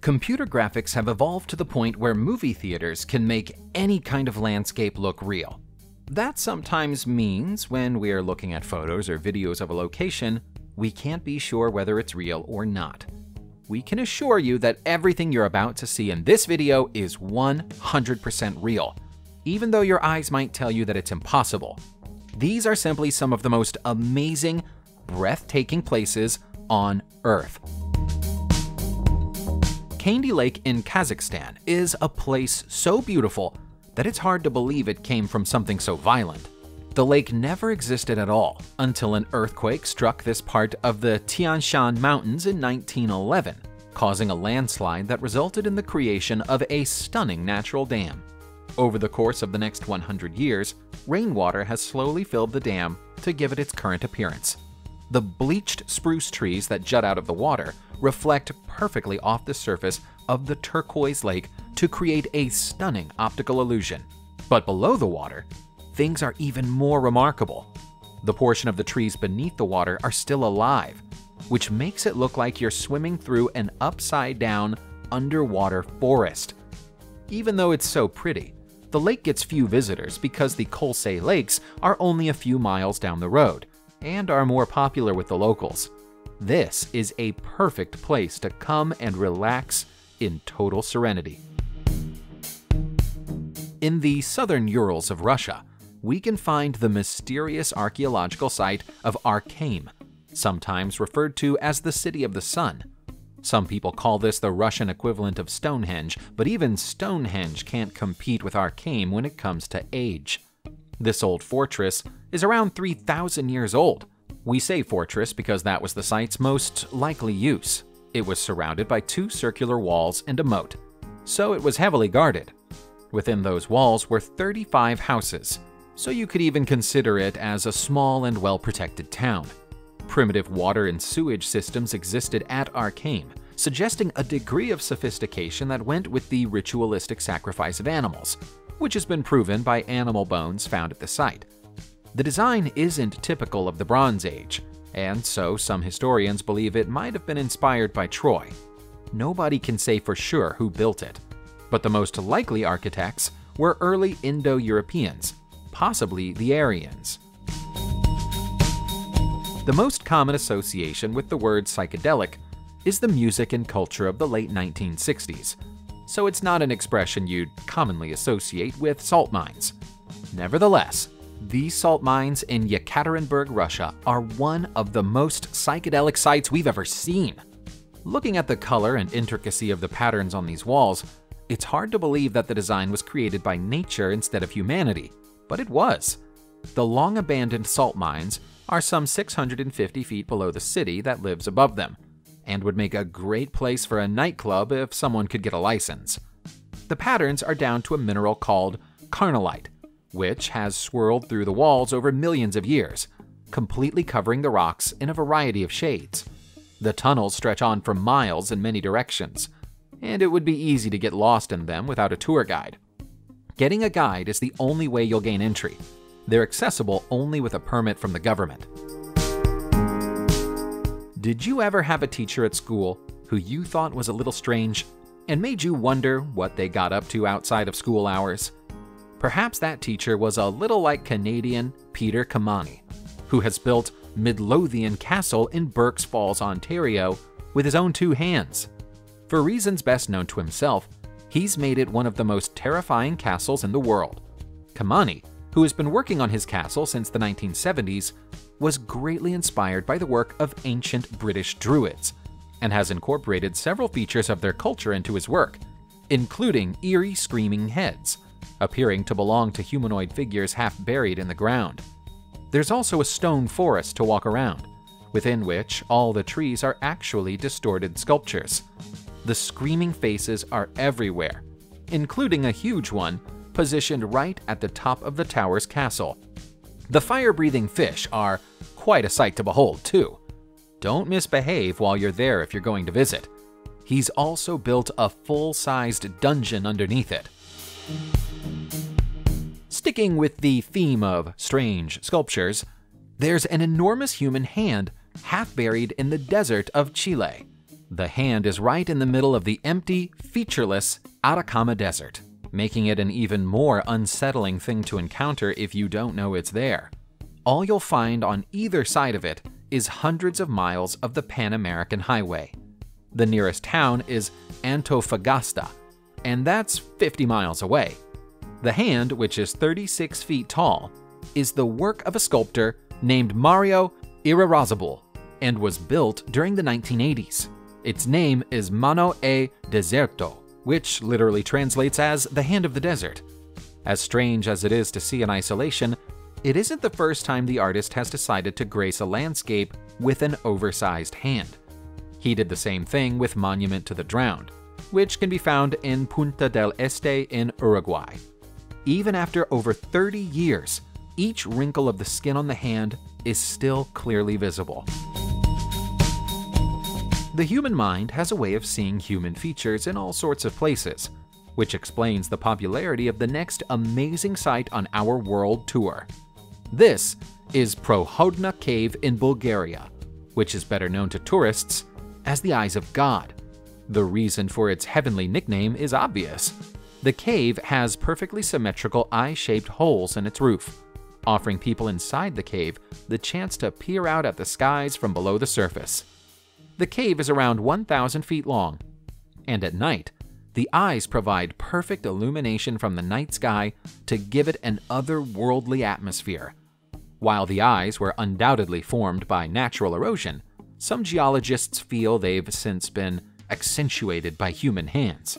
Computer graphics have evolved to the point where movie theaters can make any kind of landscape look real. That sometimes means when we are looking at photos or videos of a location, we can't be sure whether it's real or not. We can assure you that everything you're about to see in this video is 100% real, even though your eyes might tell you that it's impossible. These are simply some of the most amazing, breathtaking places on Earth. Kaindy Lake in Kazakhstan is a place so beautiful that it's hard to believe it came from something so violent. The lake never existed at all until an earthquake struck this part of the Tian Shan Mountains in 1911, causing a landslide that resulted in the creation of a stunning natural dam. Over the course of the next 100 years, rainwater has slowly filled the dam to give it its current appearance. The bleached spruce trees that jut out of the water reflect perfectly off the surface of the turquoise lake to create a stunning optical illusion. But below the water, things are even more remarkable. The portion of the trees beneath the water are still alive, which makes it look like you're swimming through an upside down underwater forest. Even though it's so pretty, the lake gets few visitors because the Kolsai Lakes are only a few miles down the road and are more popular with the locals. This is a perfect place to come and relax in total serenity. In the southern Urals of Russia, we can find the mysterious archaeological site of Arkaim, sometimes referred to as the City of the Sun. Some people call this the Russian equivalent of Stonehenge, but even Stonehenge can't compete with Arkaim when it comes to age. This old fortress is around 3,000 years old we say fortress because that was the site's most likely use. It was surrounded by two circular walls and a moat, so it was heavily guarded. Within those walls were 35 houses, so you could even consider it as a small and well protected town. Primitive water and sewage systems existed at Arkaim, suggesting a degree of sophistication that went with the ritualistic sacrifice of animals, which has been proven by animal bones found at the site. The design isn't typical of the Bronze Age, and so some historians believe it might have been inspired by Troy. Nobody can say for sure who built it, but the most likely architects were early Indo Europeans, possibly the Aryans. The most common association with the word psychedelic is the music and culture of the late 1960s, so it's not an expression you'd commonly associate with salt mines. Nevertheless, these salt mines in Yekaterinburg, Russia are one of the most psychedelic sites we've ever seen. Looking at the color and intricacy of the patterns on these walls, it's hard to believe that the design was created by nature instead of humanity, but it was. The long abandoned salt mines are some 650 feet below the city that lives above them, and would make a great place for a nightclub if someone could get a license. The patterns are down to a mineral called carnallite, which has swirled through the walls over millions of years, completely covering the rocks in a variety of shades. The tunnels stretch on for miles in many directions, and it would be easy to get lost in them without a tour guide. Getting a guide is the only way you'll gain entry. They're accessible only with a permit from the government. Did you ever have a teacher at school who you thought was a little strange and made you wonder what they got up to outside of school hours? Perhaps that teacher was a little like Canadian Peter Camani, who has built Midlothian Castle in Burk's Falls, Ontario, with his own two hands. For reasons best known to himself, he's made it one of the most terrifying castles in the world. Camani, who has been working on his castle since the 1970s, was greatly inspired by the work of ancient British Druids and has incorporated several features of their culture into his work, including eerie screaming heads, appearing to belong to humanoid figures half buried in the ground. There's also a stone forest to walk around, within which all the trees are actually distorted sculptures. The screaming faces are everywhere, including a huge one positioned right at the top of the tower's castle. The fire breathing fish are quite a sight to behold, too. Don't misbehave while you're there if you're going to visit. He's also built a full sized dungeon underneath it. Sticking with the theme of strange sculptures, there's an enormous human hand half buried in the desert of Chile. The hand is right in the middle of the empty, featureless Atacama Desert, making it an even more unsettling thing to encounter if you don't know it's there. All you'll find on either side of it is hundreds of miles of the Pan American Highway. The nearest town is Antofagasta, and that's 50 miles away. The hand, which is 36 feet tall, is the work of a sculptor named Mario Irarrázaval and was built during the 1980s. Its name is Mano e Deserto, which literally translates as the Hand of the Desert. As strange as it is to see in isolation, it isn't the first time the artist has decided to grace a landscape with an oversized hand. He did the same thing with Monument to the Drowned, which can be found in Punta del Este in Uruguay. Even after over 30 years, each wrinkle of the skin on the hand is still clearly visible. The human mind has a way of seeing human features in all sorts of places, which explains the popularity of the next amazing site on our world tour. This is Prohodna Cave in Bulgaria, which is better known to tourists as the Eyes of God. The reason for its heavenly nickname is obvious. The cave has perfectly symmetrical eye shaped holes in its roof, offering people inside the cave the chance to peer out at the skies from below the surface. The cave is around 1,000 feet long, and at night, the eyes provide perfect illumination from the night sky to give it an otherworldly atmosphere. While the eyes were undoubtedly formed by natural erosion, some geologists feel they've since been accentuated by human hands.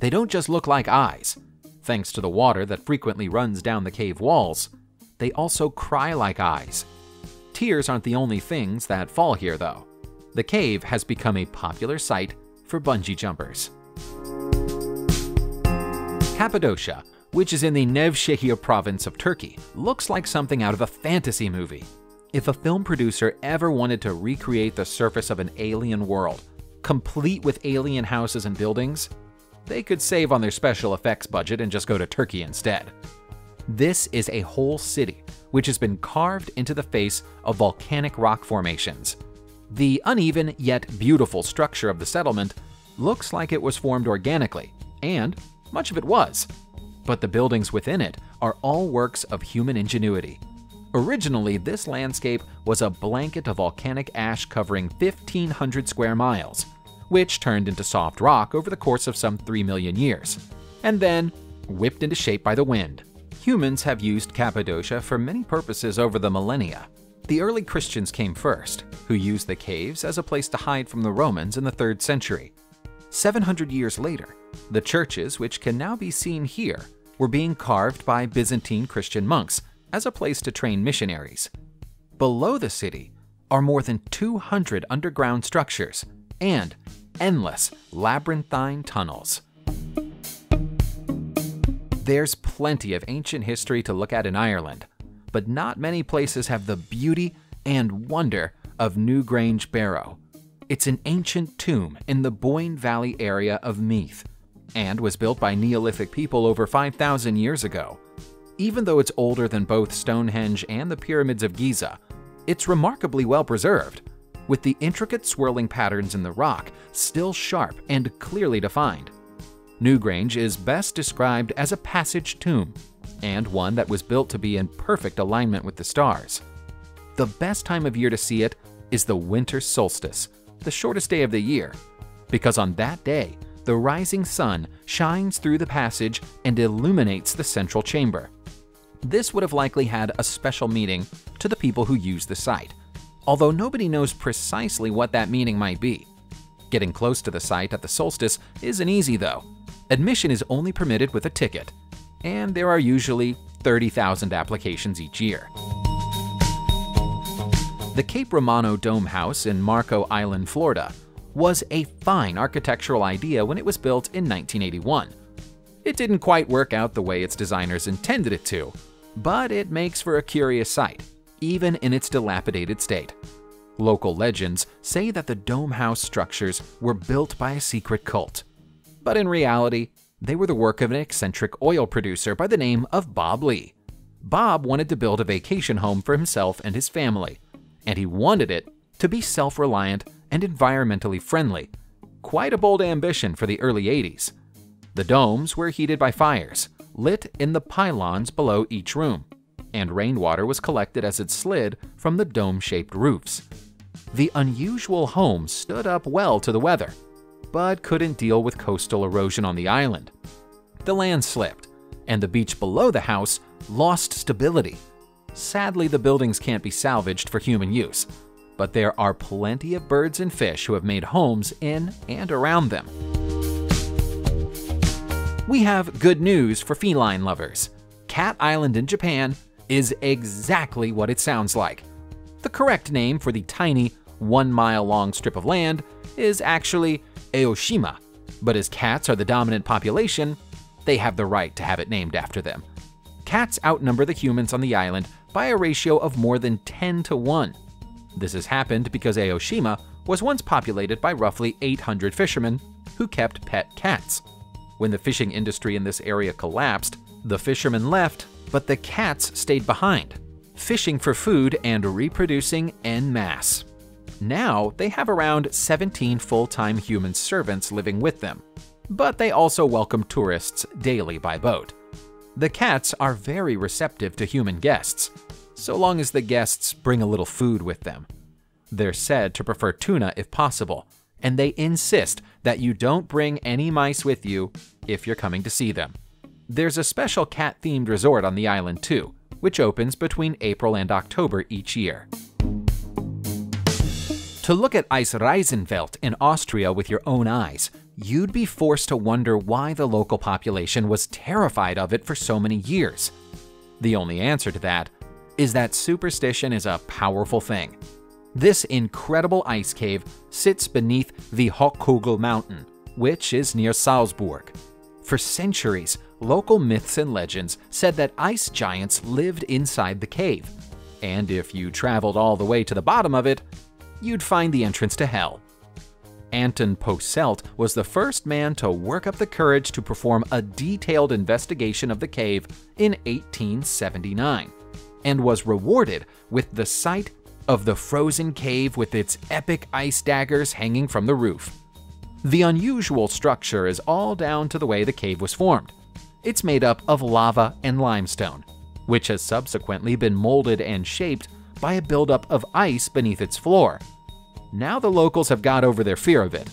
They don't just look like eyes. Thanks to the water that frequently runs down the cave walls, they also cry like eyes. Tears aren't the only things that fall here, though. The cave has become a popular site for bungee jumpers. Cappadocia, which is in the Nevşehir province of Turkey, looks like something out of a fantasy movie. If a film producer ever wanted to recreate the surface of an alien world, complete with alien houses and buildings, they could save on their special effects budget and just go to Turkey instead. This is a whole city which has been carved into the face of volcanic rock formations. The uneven yet beautiful structure of the settlement looks like it was formed organically, and much of it was. But the buildings within it are all works of human ingenuity. Originally, this landscape was a blanket of volcanic ash covering 1,500 square miles, which turned into soft rock over the course of some 3 million years, and then whipped into shape by the wind. Humans have used Cappadocia for many purposes over the millennia. The early Christians came first, who used the caves as a place to hide from the Romans in the 3rd century. 700 years later, the churches, which can now be seen here, were being carved by Byzantine Christian monks as a place to train missionaries. Below the city are more than 200 underground structures and endless labyrinthine tunnels. There's plenty of ancient history to look at in Ireland, but not many places have the beauty and wonder of Newgrange Barrow. It's an ancient tomb in the Boyne Valley area of Meath and was built by Neolithic people over 5,000 years ago. Even though it's older than both Stonehenge and the pyramids of Giza, it's remarkably well preserved, with the intricate swirling patterns in the rock still sharp and clearly defined. Newgrange is best described as a passage tomb, and one that was built to be in perfect alignment with the stars. The best time of year to see it is the winter solstice, the shortest day of the year, because on that day, the rising sun shines through the passage and illuminates the central chamber. This would have likely had a special meaning to the people who use the site, although nobody knows precisely what that meaning might be. Getting close to the site at the solstice isn't easy though, Admission is only permitted with a ticket, and there are usually 30,000 applications each year. The Cape Romano Dome House in Marco Island, Florida, was a fine architectural idea when it was built in 1981. It didn't quite work out the way its designers intended it to, but it makes for a curious sight, even in its dilapidated state. Local legends say that the dome house structures were built by a secret cult but in reality, they were the work of an eccentric oil producer by the name of Bob Lee. Bob wanted to build a vacation home for himself and his family, and he wanted it to be self reliant and environmentally friendly, Quite a bold ambition for the early 80s. The domes were heated by fires, lit in the pylons below each room, and rainwater was collected as it slid from the dome shaped roofs. The unusual home stood up well to the weather, but couldn't deal with coastal erosion on the island. The land slipped, and the beach below the house lost stability. Sadly, the buildings can't be salvaged for human use, but there are plenty of birds and fish who have made homes in and around them. We have good news for feline lovers. Cat Island in Japan is exactly what it sounds like. The correct name for the tiny, one mile long strip of land is actually Aoshima, but as cats are the dominant population, they have the right to have it named after them. Cats outnumber the humans on the island by a ratio of more than 10 to 1. This has happened because Aoshima was once populated by roughly 800 fishermen who kept pet cats. When the fishing industry in this area collapsed, the fishermen left, but the cats stayed behind, fishing for food and reproducing en masse. Now, they have around 17 full time human servants living with them, but they also welcome tourists daily by boat. The cats are very receptive to human guests, so long as the guests bring a little food with them. They're said to prefer tuna if possible, and they insist that you don't bring any mice with you if you're coming to see them. There's a special cat themed resort on the island too, which opens between April and October each year. To look at Eisriesenwelt in Austria with your own eyes, you'd be forced to wonder why the local population was terrified of it for so many years. The only answer to that is that superstition is a powerful thing. This incredible ice cave sits beneath the Hochkogel Mountain, which is near Salzburg. For centuries, local myths and legends said that ice giants lived inside the cave, and if you traveled all the way to the bottom of it, you'd find the entrance to hell. Anton Posselt was the first man to work up the courage to perform a detailed investigation of the cave in 1879 and was rewarded with the sight of the frozen cave with its epic ice daggers hanging from the roof. The unusual structure is all down to the way the cave was formed. It's made up of lava and limestone, which has subsequently been molded and shaped by a buildup of ice beneath its floor. Now the locals have got over their fear of it.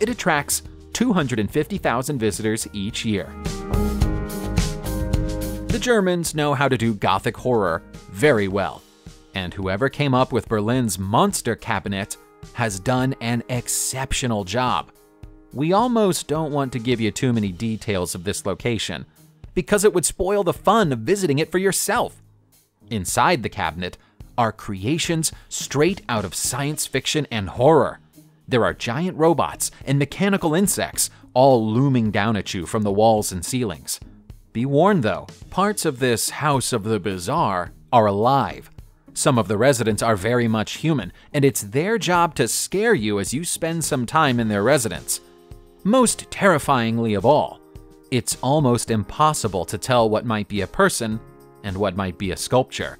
It attracts 250,000 visitors each year. The Germans know how to do Gothic horror very well, and whoever came up with Berlin's Monster Cabinet has done an exceptional job. We almost don't want to give you too many details of this location, because it would spoil the fun of visiting it for yourself. Inside the cabinet are creations straight out of science fiction and horror. There are giant robots and mechanical insects all looming down at you from the walls and ceilings. Be warned though, parts of this House of the Bizarre are alive. Some of the residents are very much human, and it's their job to scare you as you spend some time in their residence. Most terrifyingly of all, it's almost impossible to tell what might be a person and what might be a sculpture.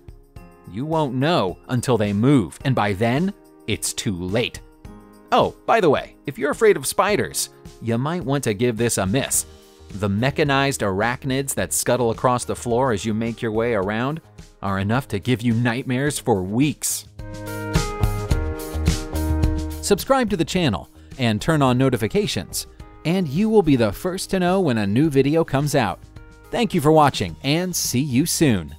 You won't know until they move, and by then, it's too late. Oh, by the way, if you're afraid of spiders, you might want to give this a miss. The mechanized arachnids that scuttle across the floor as you make your way around are enough to give you nightmares for weeks. Subscribe to the channel and turn on notifications, and you will be the first to know when a new video comes out. Thank you for watching, and see you soon.